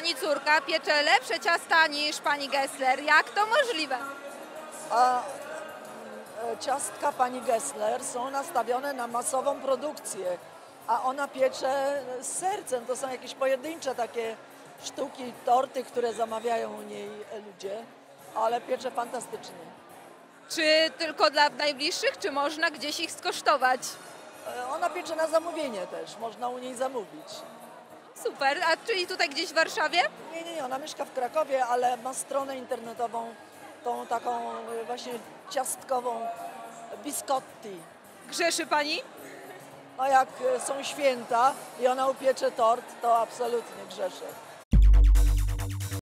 Pani córka piecze lepsze ciasta niż pani Gessler. Jak to możliwe? A e, ciastka pani Gessler są nastawione na masową produkcję, a ona piecze z sercem. To są jakieś pojedyncze takie sztuki, torty, które zamawiają u niej ludzie, ale piecze fantastycznie. Czy tylko dla najbliższych, czy można gdzieś ich skosztować? E, Ona piecze na zamówienie też, można u niej zamówić. Super, a czyli tutaj gdzieś w Warszawie? Nie, nie, nie, ona mieszka w Krakowie, ale ma stronę internetową, tą taką e, właśnie ciastkową biscotti. Grzeszy pani? A jak e, są święta i ona upiecze tort, to absolutnie grzeszę.